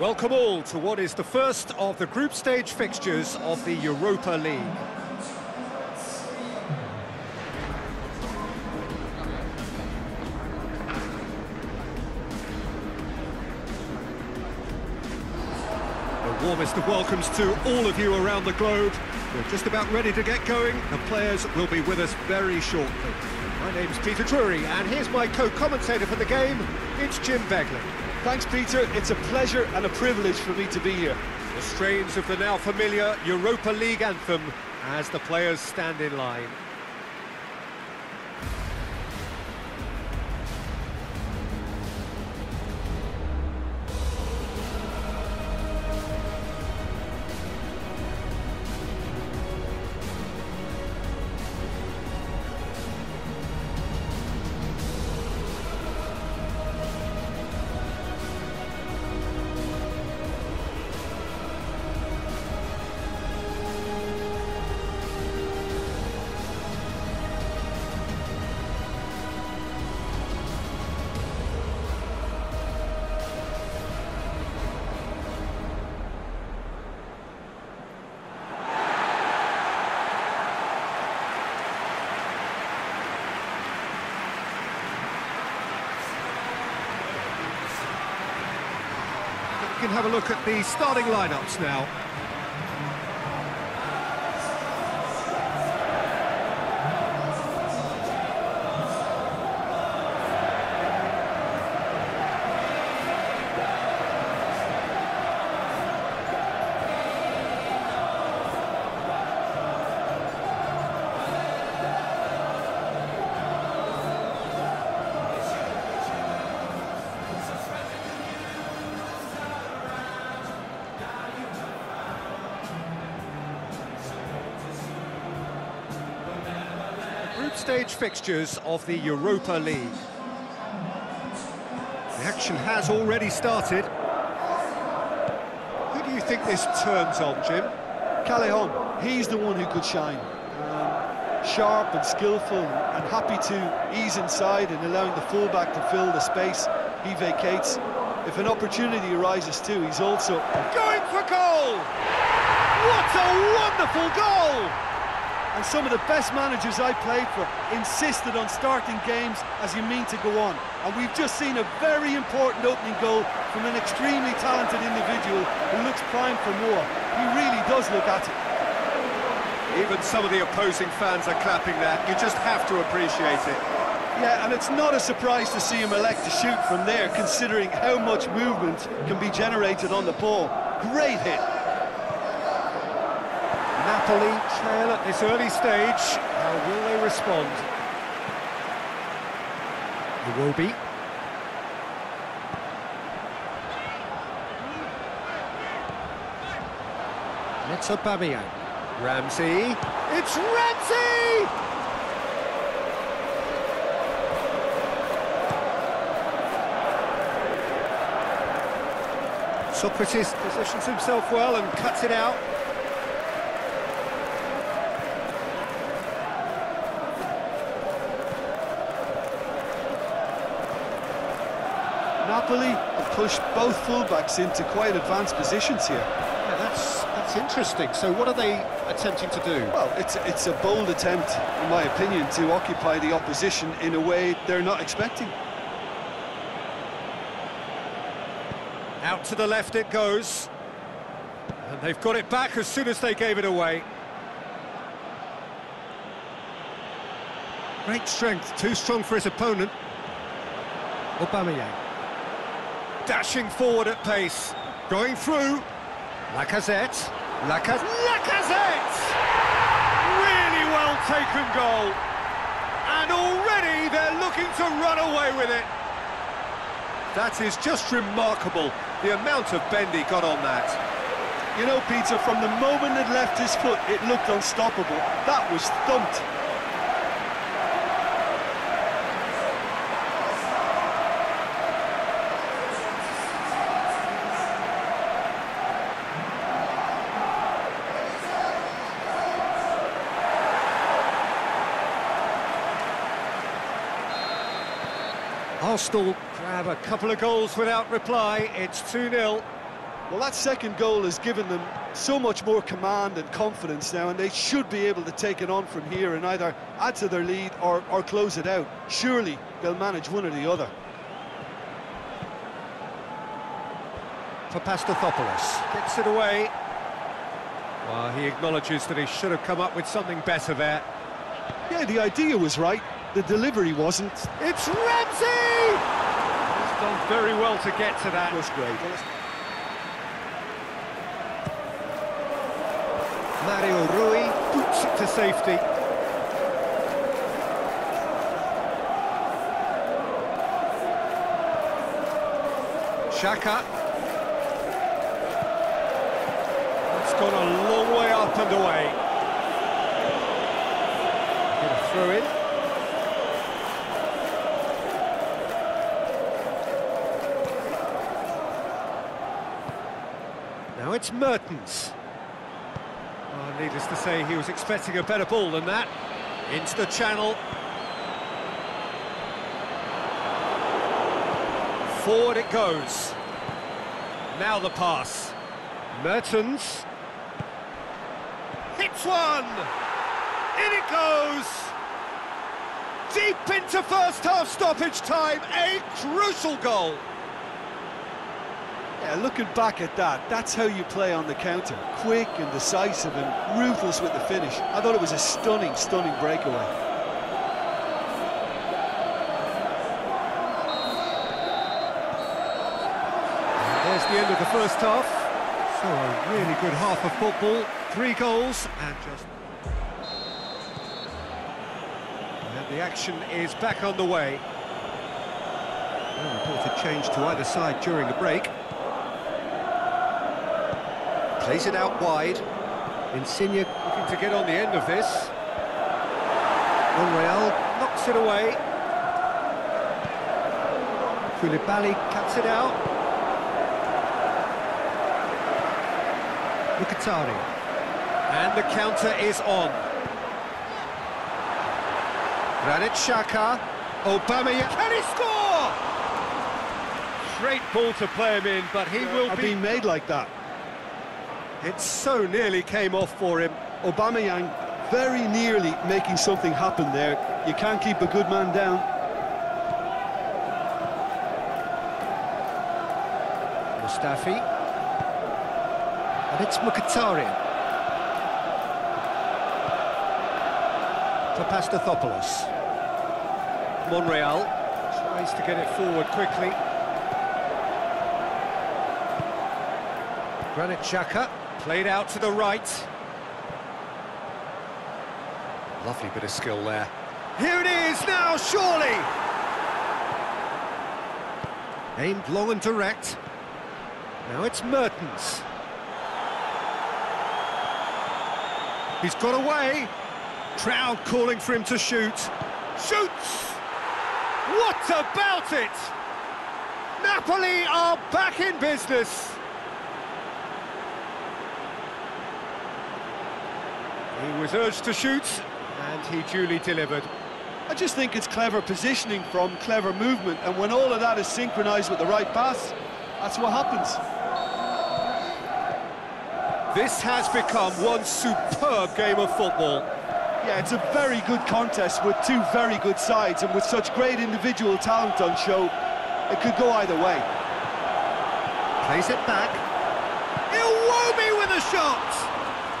Welcome all to what is the first of the group stage fixtures of the Europa League. The warmest of welcomes to all of you around the globe. We're just about ready to get going. The players will be with us very shortly. My name's Peter Drury, and here's my co-commentator for the game. It's Jim Beglin. Thanks, Peter. It's a pleasure and a privilege for me to be here. The strains of the now familiar Europa League anthem as the players stand in line. Have a look at the starting lineups now. Stage fixtures of the Europa League. The action has already started. Who do you think this turns on, Jim? Callejon, he's the one who could shine. Um, sharp and skillful and happy to ease inside and allowing the fullback to fill the space he vacates. If an opportunity arises too, he's also... Going for goal! What a wonderful goal! And some of the best managers I played for insisted on starting games as you mean to go on. And we've just seen a very important opening goal from an extremely talented individual who looks primed for more. He really does look at it. Even some of the opposing fans are clapping that. You just have to appreciate it. Yeah, and it's not a surprise to see him elect to shoot from there, considering how much movement can be generated on the ball. Great hit. Napoli trail at this early stage. How will they respond? Iwobi. It's Aubameyang. Ramsey. It's Ramsey! Sokratis positions himself well and cuts it out. Napoli have pushed both fullbacks into quite advanced positions here. Yeah, that's that's interesting. So what are they attempting to do? Well, it's it's a bold attempt, in my opinion, to occupy the opposition in a way they're not expecting. Out to the left it goes. And they've got it back as soon as they gave it away. Great strength, too strong for his opponent. Aubameyang. Dashing forward at pace. Going through. Lacazette. Lacazette. Lacazette! Really well taken goal. And already they're looking to run away with it. That is just remarkable, the amount of bend he got on that. You know, Peter, from the moment it left his foot, it looked unstoppable. That was thumped. Arsenal grab a couple of goals without reply. It's 2-0. Well, that second goal has given them so much more command and confidence now, and they should be able to take it on from here and either add to their lead or, or close it out. Surely they'll manage one or the other. Papastathopoulos gets it away. Well, he acknowledges that he should have come up with something better there. Yeah, the idea was right, the delivery wasn't. It's Ramsey! He's done very well to get to that. That's great. Mario Rui boots it to safety. Xhaka. It's gone a long way up and away. Get a throw in. It's Mertens. Oh, needless to say, he was expecting a better ball than that. Into the channel. Forward it goes. Now the pass. Mertens. Hits one! In it goes! Deep into first half stoppage time, a crucial goal. Yeah, looking back at that, that's how you play on the counter. Quick and decisive and ruthless with the finish. I thought it was a stunning, stunning breakaway. There's the end of the first half. So a really good half of football. Three goals and just... And the action is back on the way. No reported change to either side during the break. Plays it out wide. Insigne looking to get on the end of this. Monreal knocks it away. Koulibaly cuts it out. Mkhitaryan. And the counter is on. Granit Xhaka. Obama... Can he score? Great ball to play him in, but he will be... made like that. It so nearly came off for him. Aubameyang very nearly making something happen there. You can't keep a good man down. Mustafi. And it's Mkhitaryan. Papastathopoulos. Monreal tries to get it forward quickly. Granit Xhaka played out to the right. Lovely bit of skill there. Here it is now, surely! Aimed long and direct. Now it's Mertens. He's got away. Crowd calling for him to shoot. Shoots! What about it? Napoli are back in business. He was urged to shoot, and he duly delivered. I just think it's clever positioning from clever movement, and when all of that is synchronised with the right pass, that's what happens. This has become one superb game of football. Yeah, it's a very good contest with two very good sides, and with such great individual talent on show, it could go either way. Plays it back. Iwobi with a shot!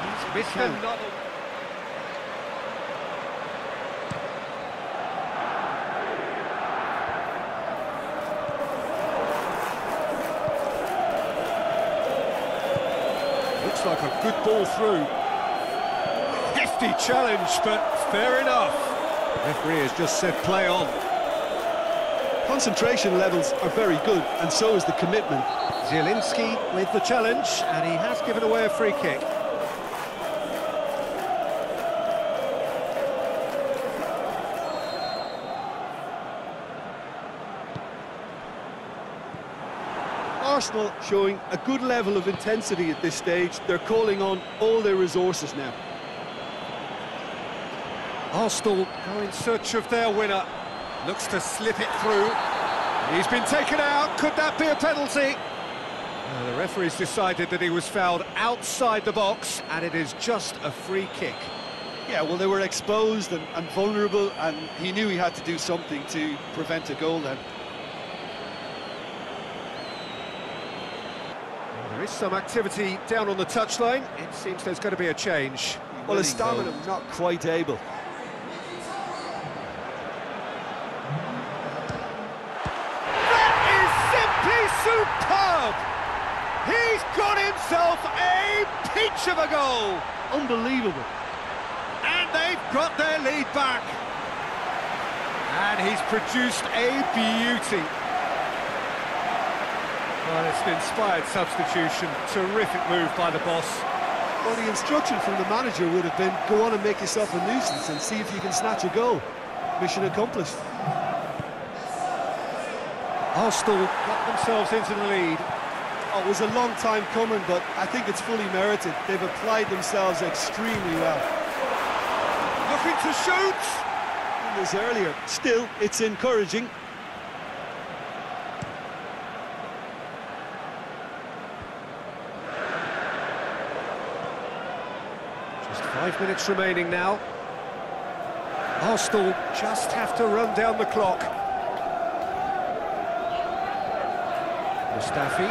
He's missed another. Good ball through. Hefty challenge, but fair enough. Referee has just said play on. Concentration levels are very good, and so is the commitment. Zielinski with the challenge, and he has given away a free kick. Arsenal showing a good level of intensity at this stage. They're calling on all their resources now. Arsenal go in search of their winner. Looks to slip it through. He's been taken out. Could that be a penalty? Uh, the referee's decided that he was fouled outside the box, and it is just a free kick. Yeah, well, they were exposed and, and vulnerable, and he knew he had to do something to prevent a goal then. There is some activity down on the touchline. It seems there's going to be a change. Well, his stamina was not quite able. That is simply superb! He's got himself a peach of a goal! Unbelievable. And they've got their lead back. And he's produced a beauty. Well, it's an inspired substitution. Terrific move by the boss. Well, the instruction from the manager would have been, go on and make yourself a nuisance and see if you can snatch a goal. Mission accomplished. Arsenal got themselves into the lead. Oh, it was a long time coming, but I think it's fully merited. They've applied themselves extremely well. Looking to shoot! This earlier. Still, it's encouraging. Just five minutes remaining now. Arsenal just have to run down the clock. Mustafi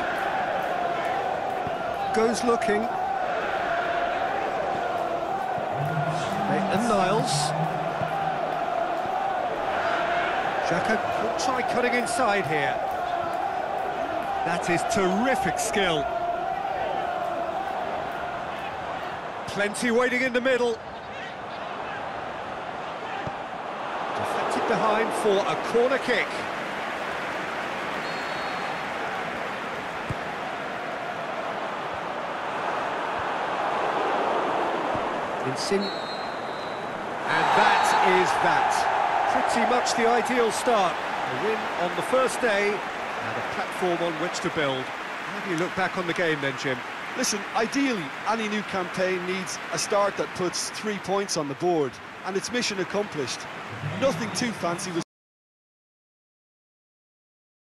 goes looking. Maitland Niles. Xhaka try cutting inside here. That is terrific skill. Plenty waiting in the middle. Deflected behind for a corner kick. Insin. And that is that. Pretty much the ideal start. A win on the first day and a platform on which to build. How do you look back on the game then, Jim? Listen, ideally, any new campaign needs a start that puts three points on the board, and it's mission accomplished. Nothing too fancy was